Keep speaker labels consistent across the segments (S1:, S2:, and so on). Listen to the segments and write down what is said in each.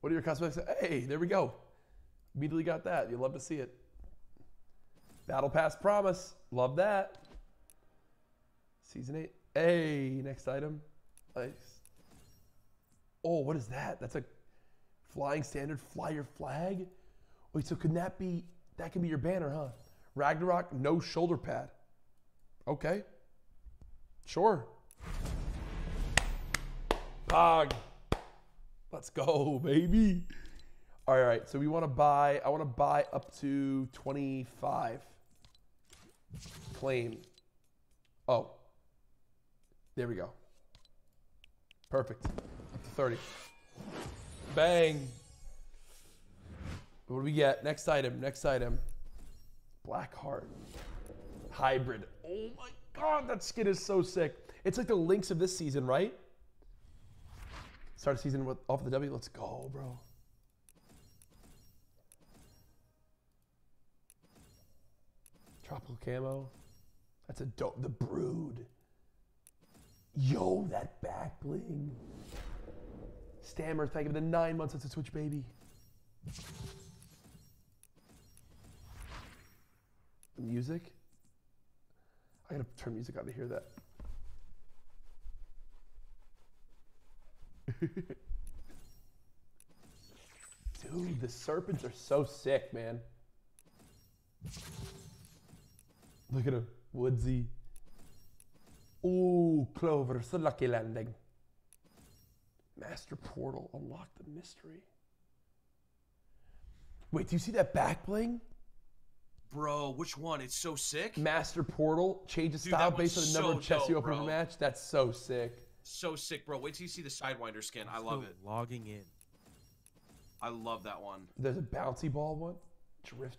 S1: What are your cosmetics? Hey, there we go. Immediately got that. You love to see it. Battle Pass Promise. Love that. Season 8. Hey, next item. Nice. Oh, what is that? That's a flying standard. Fly your flag? Wait, so can that be, that can be your banner, huh? Ragnarok, no shoulder pad. Okay. Sure. Pog. Let's go, baby. All right, so we want to buy, I want to buy up to 25. Claim. Oh. There we go. Perfect. Up to 30. Bang. What do we get? Next item, next item. Black Heart. Hybrid. Oh my god, that skin is so sick. It's like the Lynx of this season, right? Start season with off the W. Let's go, bro. Tropical camo. That's a dope. The Brood. Yo, that back bling. Stammer, thank you for the nine months. It's a Switch baby. Music. I gotta turn music on to hear that. Dude, the serpents are so sick, man. Look at him, woodsy. Ooh, Clover, it's a lucky landing. Master Portal, unlock the mystery. Wait, do you see that back bling?
S2: Bro, which one? It's so sick.
S1: Master Portal changes
S2: Dude,
S1: style based on the number
S2: so
S1: of chests you open
S2: bro.
S1: match. That's so sick.
S2: So sick, bro. Wait till you see the Sidewinder skin. I love it.
S3: Logging in.
S2: I love that one.
S1: There's a bouncy ball one, drift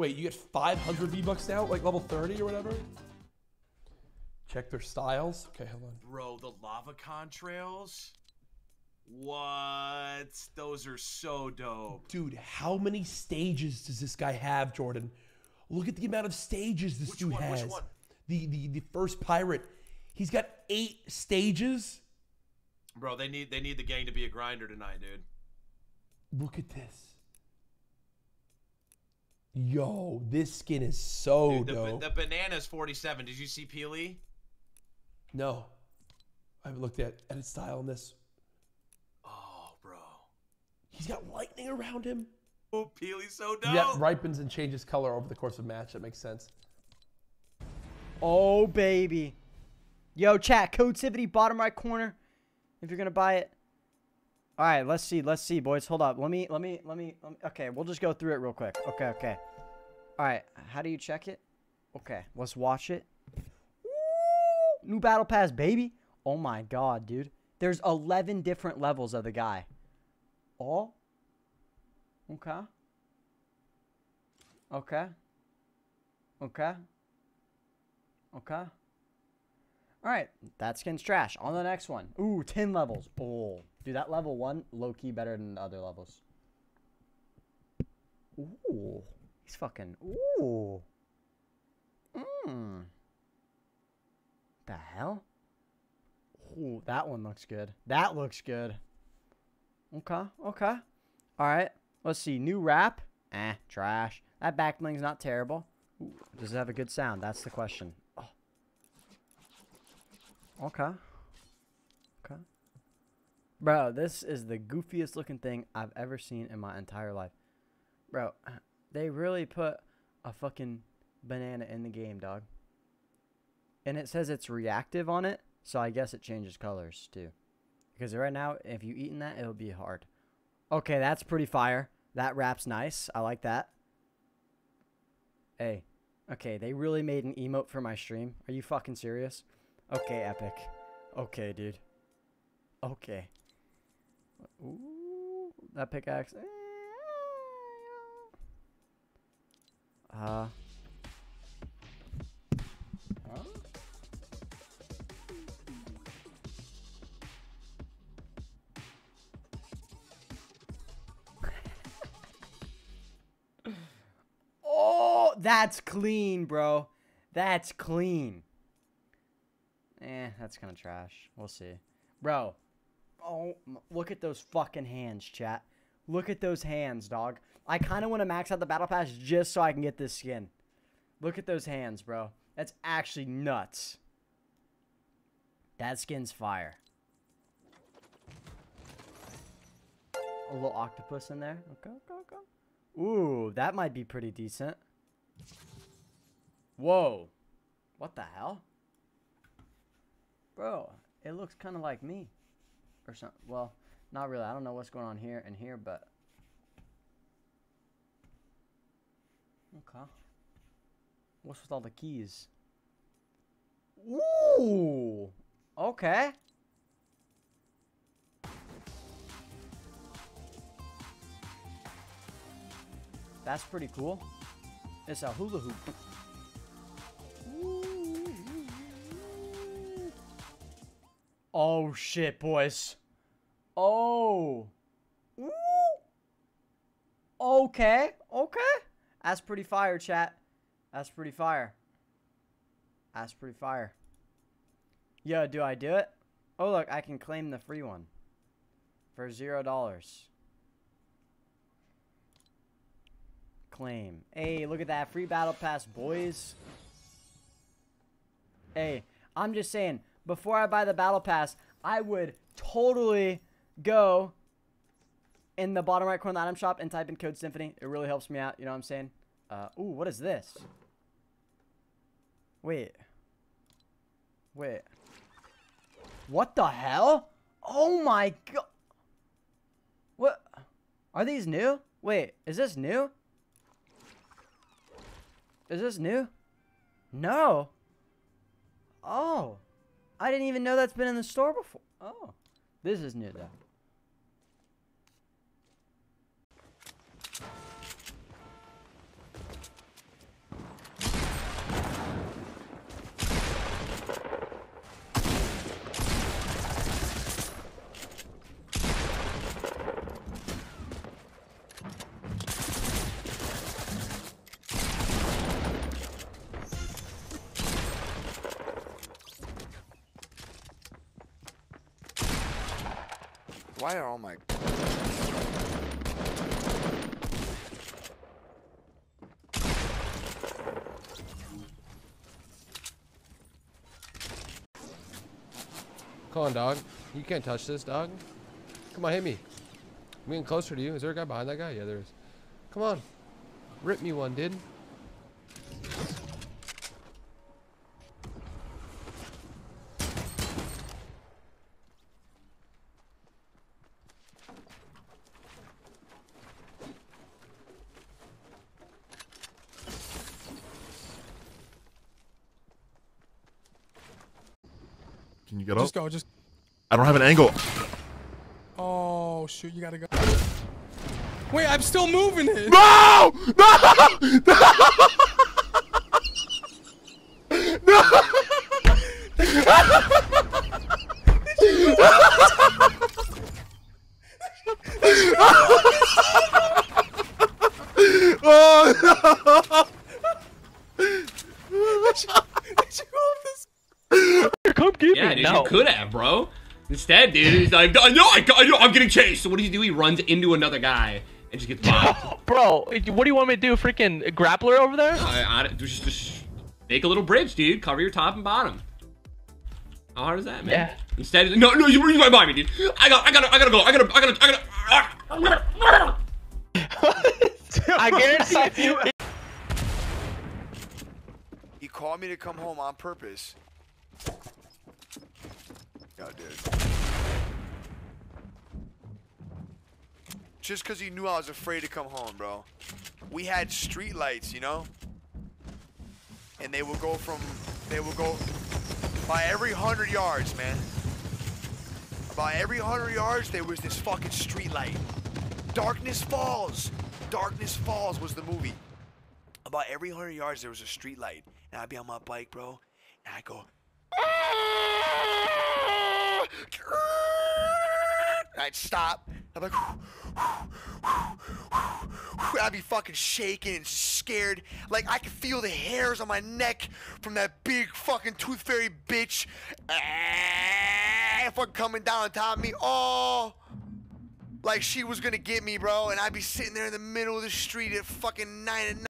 S1: Wait, you get 500 V-Bucks now, like level 30 or whatever? Check their styles. Okay, hold on.
S2: Bro, the lava contrails. What? Those are so dope.
S1: Dude, how many stages does this guy have, Jordan? Look at the amount of stages this
S2: Which
S1: dude
S2: one? Which
S1: has.
S2: one?
S1: The, the the first pirate. He's got eight stages.
S2: Bro, they need they need the gang to be a grinder tonight, dude.
S1: Look at this. Yo, this skin is so
S2: Dude, the,
S1: dope.
S2: the banana's 47. Did you see Peely?
S1: no. I haven't looked at edit style on this.
S2: Oh, bro.
S1: He's got lightning around him.
S2: Oh, Peely's so dope.
S1: Yeah, ripens and changes color over the course of match. That makes sense.
S4: Oh, baby. Yo, chat, code Civity, bottom right corner. If you're going to buy it. All right, let's see. Let's see, boys. Hold up. Let me, let me, let me, let me. Okay, we'll just go through it real quick. Okay, okay. All right, how do you check it? Okay, let's watch it. Ooh, new battle pass, baby. Oh my god, dude. There's 11 different levels of the guy. Oh. Okay. Okay. Okay. Okay. All right, that skin's trash. On the next one. Ooh, 10 levels. Oh, dude, that level one, low key better than the other levels. Ooh, he's fucking. Ooh. Mmm. The hell? Ooh, that one looks good. That looks good. Okay, okay. All right, let's see. New wrap. Eh, trash. That backbling's not terrible. Ooh, does it have a good sound? That's the question. Oh. Okay. Bro, this is the goofiest looking thing I've ever seen in my entire life. Bro, they really put a fucking banana in the game, dog. And it says it's reactive on it, so I guess it changes colors too. Because right now, if you eaten that, it'll be hard. Okay, that's pretty fire. That wrap's nice. I like that. Hey, okay, they really made an emote for my stream. Are you fucking serious? Okay, epic. Okay, dude. Okay. Ooh, that pickaxe. Uh. Oh, that's clean, bro. That's clean. Eh, that's kind of trash. We'll see. Bro, Oh, look at those fucking hands, chat. Look at those hands, dog. I kind of want to max out the battle pass just so I can get this skin. Look at those hands, bro. That's actually nuts. That skin's fire. A little octopus in there. Okay, okay, okay. Ooh, that might be pretty decent. Whoa. What the hell? Bro, it looks kind of like me. Or something. Well, not really. I don't know what's going on here and here, but. Okay. What's with all the keys? Ooh. Okay. That's pretty cool. It's a hula hoop. Oh shit, boys. Oh. Ooh. Okay. Okay. That's pretty fire, chat. That's pretty fire. That's pretty fire. Yo, do I do it? Oh, look, I can claim the free one for zero dollars. Claim. Hey, look at that free battle pass, boys. Hey, I'm just saying, before I buy the battle pass, I would totally go in the bottom right corner of the item shop and type in code symfuhny. It really helps me out. You know what I'm saying? Uh, ooh, what is this? Wait. Wait. What the hell? Oh my god. What? Are these new? Wait, is this new? Is this new? No. Oh. I didn't even know that's been in the store before. Oh. This is new though.
S3: Why are all my
S1: Come on, dog. You can't touch this, dog. Come on, hit me. I'm getting closer to you. Is there a guy behind that guy? Yeah, there is. Come on. Rip me one, dude.
S5: Can you get up?
S6: Just go, just.
S5: I don't have an angle.
S6: Oh shoot, you gotta go. Wait, I'm still moving it.
S5: No! No! Oh,
S7: Come get
S8: Yeah,
S7: me.
S8: dude,
S7: no.
S8: You bro. Instead, dude, he's like, I know, I, I know, I'm getting chased. So what does he do? He runs into another guy and just gets bopped.
S7: Bro, what do you want me to do? Freaking grappler over there?
S8: I, I, just, just make a little bridge, dude. Cover your top and bottom. How hard is that, man?
S7: Yeah.
S8: Instead, no, no, you, you right behind me, dude. I got, I gotta, I gotta go. I gotta, I gotta, I gotta. I'm gonna.
S7: I guarantee if you.
S3: He called me to come home on purpose. Yeah, dude. Just because he knew I was afraid to come home, bro. We had street lights, you know? And they would go from, they would go by every hundred yards, man. By every hundred yards, there was this fucking street light. Darkness Falls. Darkness Falls was the movie about every 100 yards there was a street light and i'd be on my bike bro and i'd go i'd stop i'm like I'd be fucking shaking and scared. Like I could feel the hairs on my neck from that big fucking tooth fairy bitch. Ah, fucking coming down on top of me. Oh, like she was gonna get me, bro. And I'd be sitting there in the middle of the street at fucking nine at night.